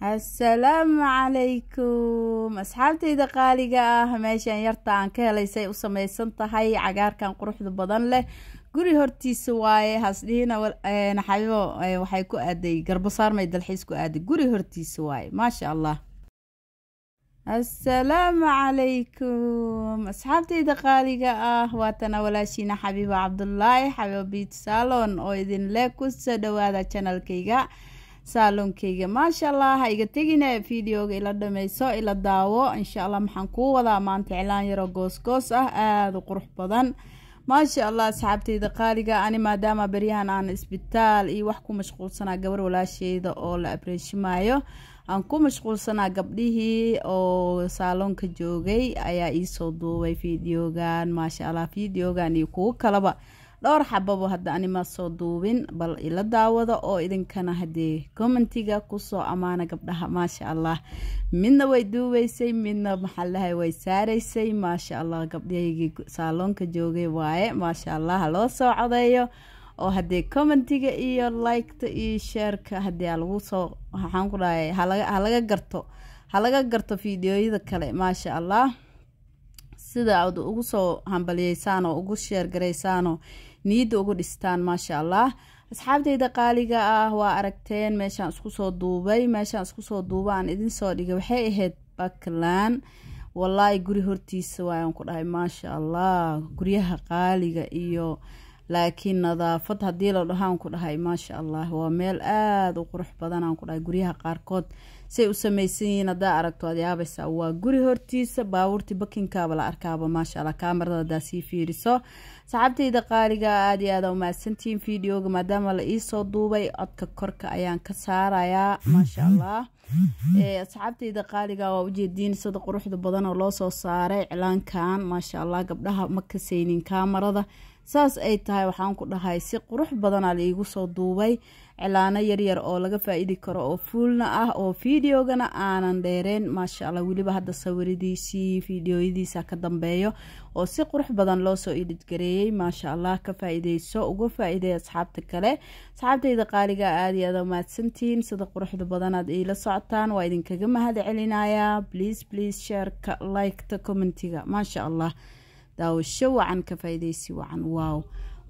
assalaamu calaykum asxaabtayda qaaliga ah meeshan yarta aan ka helaysay u samaysan tahay cagaarkan quruxda badan leh. Guri hortiisa waaye hasdhiina xabibo waxay ku aaday garbasaarmay dalxiis ku aaday. Guri hortiisa waaye maasha allah assalaamu calaykum asxaabtayda qaaliga ah waatana walaashiina xabiibo cabdulaahi xabiibo biit salon oo idinle ku soo dhawaada janalkayga saaloonkayga maasha allah ha iga tegina videoga ila dhameyso ila daawo. Insha allah maxaan kuu wadaa. Maanta cilaan yaroo goosgoos ah aada u qurux badan. Maasha allah asxaabtayda qaaliga ani maadaama beryahan aan isbitaal iyo wax ku mashquulsanaa gabar walaasheyda oo la abreeshimaayo aan ku mashquulsanaa gabdhihii oo saaloonka joogay ayaa iisoo duubay videogan. Maasha allah videogan iyo kuwo kalaba dhowr xababo hadda anima soo duubin bal ila daawada oo idinkana haddee commentiga ku soo ammaana gabdhaha maasha allah. Midna way duubeysay midna maxaalahay way saaraysay. Maasha allah gabdhahaygii saaloonka joogay waaye. Maasha allah haloo soo codeeyo. Oo haddee commentiga iyo liketa iyo sheerka haddii lagu soo waxaan ku dhahay halaga garto halaga garto fideoyada kale. Maasha allah sida aad ugu soo hambaliyeysaan oo ugu sheergaraysaanoo niyadda ugu dhistaan maasha allah asxaabtayda qaaliga ah waa aragteen meeshaan isku soo duubay meeshaan isku soo duuba aan idin soo dhigay. Waxay ahayd baklan walaahi guri hortiisa waayaan ku dhahay maasha allah guryaha qaaliga iyo laakiin nadaafad haddii la dhahaan ku dhahay maasha allah waa meel aada u qurux badan aan ku dhahay guryaha qaarkood. Say u samaysan yihiin haddaa aragto aad yaabaysaa. Waa guri hortiisa baabuurtii bakinkaaba la arkaaba maasha allah kaamarada sii fiiriso saxaabtayda qaaliga aada iyo aada umahadsantihiin videoga maadaama la iisoo duubay codka korka ayaan ka saarayaa maasha allah asxaabtayda qaaliga waa ujeediin sida quruxda badan oo loo soo saaray cilaankan maasha allah gabdhaha ma kasaynin kaamarada. Saas ay tahay waxaan ku dhahay si qurux badanaa la iigu soo duubay cilaano yaryar oo laga faa-iidi karo oo fuulna ah oo videogana aanan dheereen. Maasha allah weliba hadda sawiradiisii videoyadiisa ka dambeeyo oo si qurux badan loo soo idhidgareeyey maasha allah ka faa-ideyso uga faa-iiday asxaabta kale asxaabtayda qaaliga aada iyo aada mahadsantihiin sida quruxda badanaad iila socotaan waa idinkaga mahad celinayaa. Please please sheerka liketa commentiga maasha allah daawasho wacan ka faa-ideysi wacan. Waaw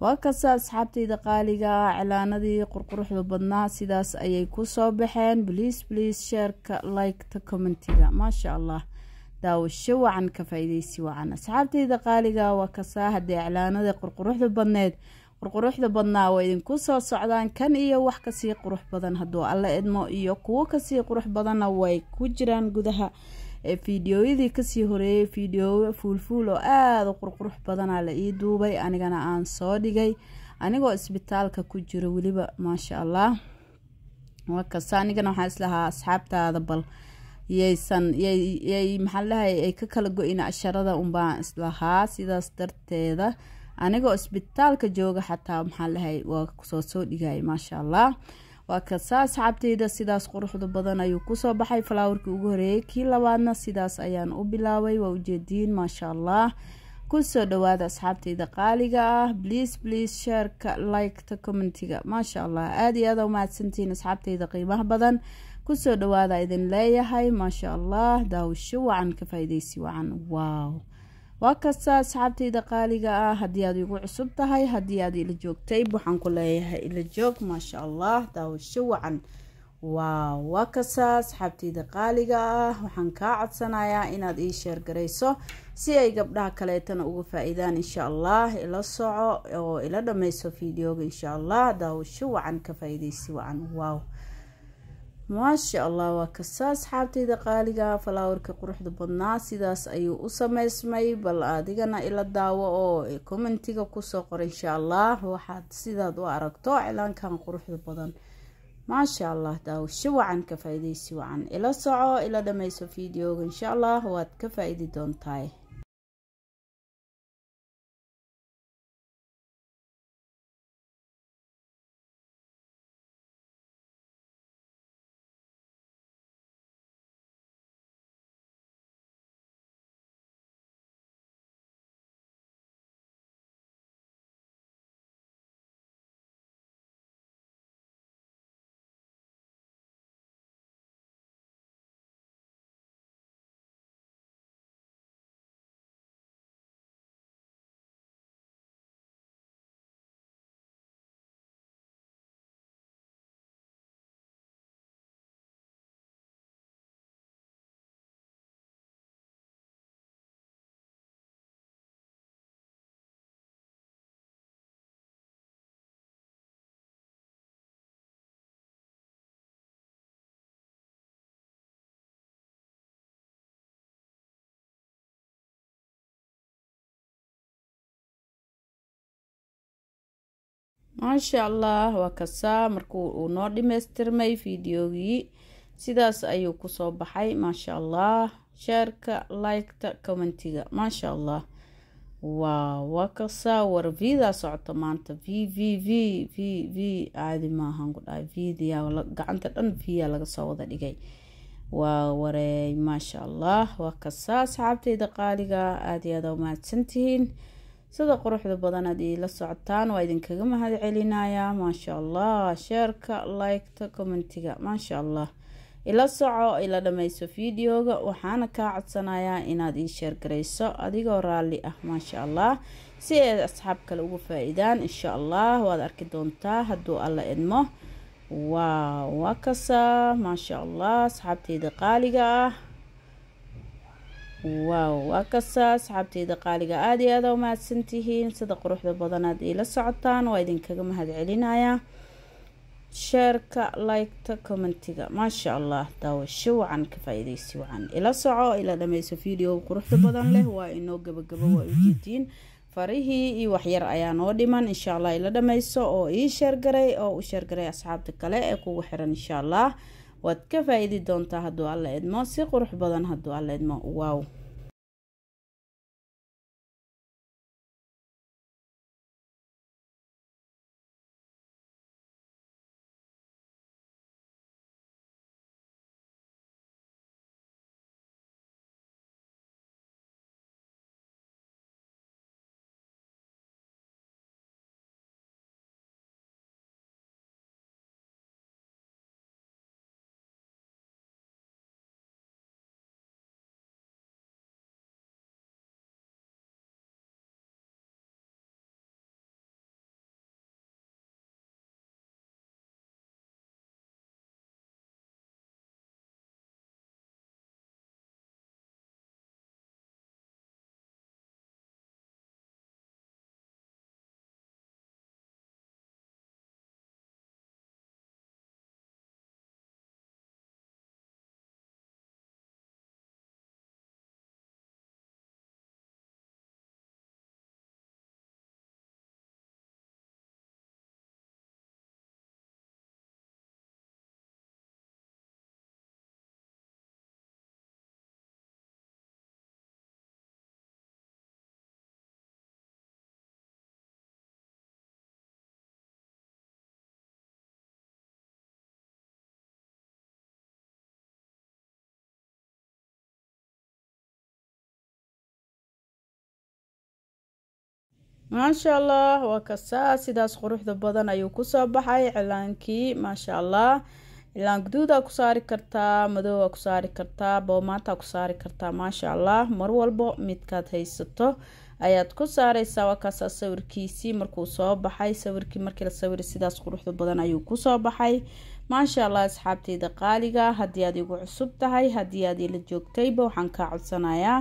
waa kasta asxaabtayda qaaliga cilaanadii qurquruxda badnaa sidaas ayay ku soo baxeen. Bliis bliis sheerka liketa commentiga. Maasha allah. Daawasho wacan ka faa-ideysi wacan. Asxaabtayda qaaliga waa kasaa haddee cilaanadii qurquruxda badneed. Qurquruxda badnaa waa idinku soo socdaan. Kan iyo wax ka sii qurux badan hadduu alla idmo iyo kuwo ka sii qurux badanna way ku jiraan gudaha fideoyadii ka sii horeeyey fideoyo fuulfuul oo aada u qurqurux badanaa la ii duubay. Anigana aan soo dhigay. Anigoo isbitaalka ku jiro weliba maasha allah wakasta anigana waxaan islahaa asxaabtaada bal. Yaysan yay maxaalahay ay ka kala go-in asharada unbaan islahaa sidaas darteeda anigoo isbitaalka jooga xataa maxaalahay waa ku soo soo dhigay maasha allah waa kasaa asxaabteyda sidaas quruxda badan ayuu ku soo baxay. Falaawarkii ugu horeeyey kii labaadna sidaas ayaan u bilaabay. Waa ujeediin maasha allah ku soo dhawaada asxaabteyda qaaliga ah. Bliis bliis sheerka liketa commentiga maasha allah aada iyo aada umahadsantihiin asxaabteyda qiimaha badan. Kusoo dhawaada idin leeyahay maasha allah daawasho wacan ka faa-ideysi wacan. Waaw waa kasta asxaabteyda qaaliga ah haddii aad igu cusub tahay haddii aad ila joogtay waxaan ku leeyahay ila joog maasha allah daawasho wacan waaw waa kasta asxaabteyda qaaliga ah waxaan kaa codsanayaa inaad ii sheergarayso si ay gabdhaha kaleetana uga faa-iidaan insha allah ila soco oo ila dhameyso videoga insha allah daawasho wacan ka faa-ideysi wacan. Waaw maasha allah waa kasta asxaabteyda qaaliga falaawarka quruxda badnaa. Sidaas ayuu u sameysmay bal adigana ila daawo oo commentiga ku soo qor insha allah waxaad sidaad u aragto cilaankan quruxda badan. Maasha allah daawasho wacan ka faa-ideysi wacan. Ila soco ila dhameyso videoga insha allah waad ka faa-idi doontaay maasha allah waa kasaa markuu uu noo dhimeystirmay fideogii sidaas ayuu ku soo baxay. Maasha allah sheerka liketa commentiga maasha allah. Waa waa kasaa war vida socota maanta. V v v v v. Caadi maahan ku dhahay. Gacanta dhan via laga soo wada dhigay. Waa wareey. Maasha allah waa kasaa asxaabteyda qaaliga aada iyo aada umahadsantihiin sida quruxda badan aad iila socotaan waa idinkaga mahad celinayaa maasha allah sheerka liketa commentiga maasha allah. Ila soco ila dhameyso videoga waxaana kaa codsanayaa inaad ii sheergarayso adigoo raalli ah. Maasha allah. Si ay asxaab kale uga faa-iidaan insha allah waad arki doontaa hadduu alla idmo waa waa maasha allah asxaabteyda qaaliga ah waaw waa kasaa asxaabteyda qaaliga aada iyo aada umahadsantihiin sida quruxda badanaad iila socotaan waa idinkaga mahad celinayaa sheerka liketa commentiga maasha allah daawasho wacan ka faa-ideysi wacan ila soco ila dhameyso video quruxda badan leh waa inoo gabagabo waa ujeediin farihii iyo waxyar ayaa noo dhiman insha allah ila dhameyso oo ii sheergaray oo u sheergaray asxaabta kale ee kugu xiran insha allah waad ka faa-iidi doontaa hadduu alla idmo si qurux badan hadduu alla idmo waaw maasha allah waa kasaa sidaas quruxda badan ayuu ku soo baxay cilaankii maasha allah cilaan guduudaa ku saari kartaa madowaa ku saari kartaa boomaataa ku saari kartaa maasha allah mar walbo midkaad haysato ayaad ku saareysaa waa kaasaa sawirkiisii markuu soo baxay. Sawirkii markii la sawira sidaas quruxda badan ayuu ku soo baxay maasha allah asxaabteyda qaaliga haddii aad igu cusub tahay haddii aad ila joogtayba waxaan kaa codsanayaa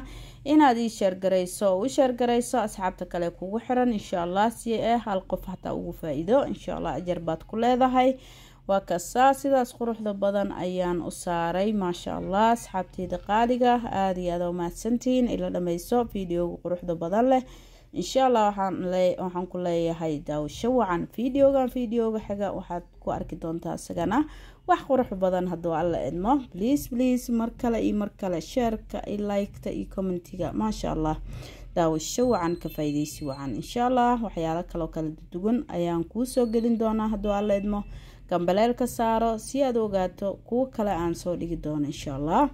inaad ii sheergarayso oo u sheergarayso asxaabta kale kugu xiran insha allah si eh hal qof hataa ugu faa-iido. Insha allah ajar baad ku leedahay. Waa kasaa sidaas quruxda badan ayaan u saaray. Maasha allah asxaabteyda qaaliga aada iyo aada umahadsantihiin ila dhameyso videoga quruxda badan leh insha allah waxaan ku leeyahay daawasho wacan videogan videoga xiga waxaad ku arki doontaa isagana wax qurux badan hadduu alla idmo. Please please mar kale iyo mar kale sheerka iyo liketa iyo commentiga. Maasha allah daawasho wacan ka faa-ideysi wacan. Insha allah waxyaalo kaloo kala duwan ayaan kuusoo gelin doonaa hadduu alla idmo. Gambaleer ka saaro si aad ogaato kuwo kale aan soo dhigi doono insha allah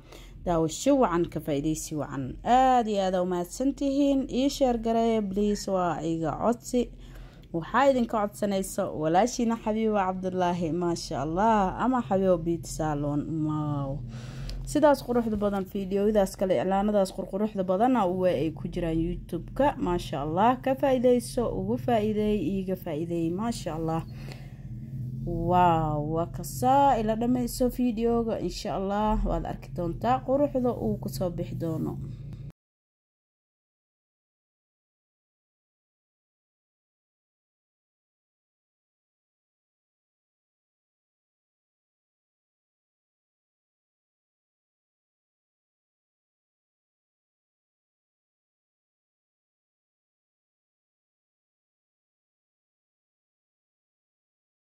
daawasho wacan ka faa-ideysi wacan. Aada iyo aada umahadsantihiin ii sheergareeya bliis waa iga codsi. Waxaa idinka codsanaysa walaashiina xabiiba cabdulaahi maasha allah ama xabiibo biit salon wow sidaas quruxda badan fideoyadaas kale iclaanadaas qurquruxda badana uwe ay ku jiraan youtube-ka. Maasha allah ka faa-ideyso ugu faa-iideey iiga faa-iideeyey maasha allah waaw waa kasaa ila dhameyso videoga insha allah waad arki doontaa quruxda uu ku soo bixi doono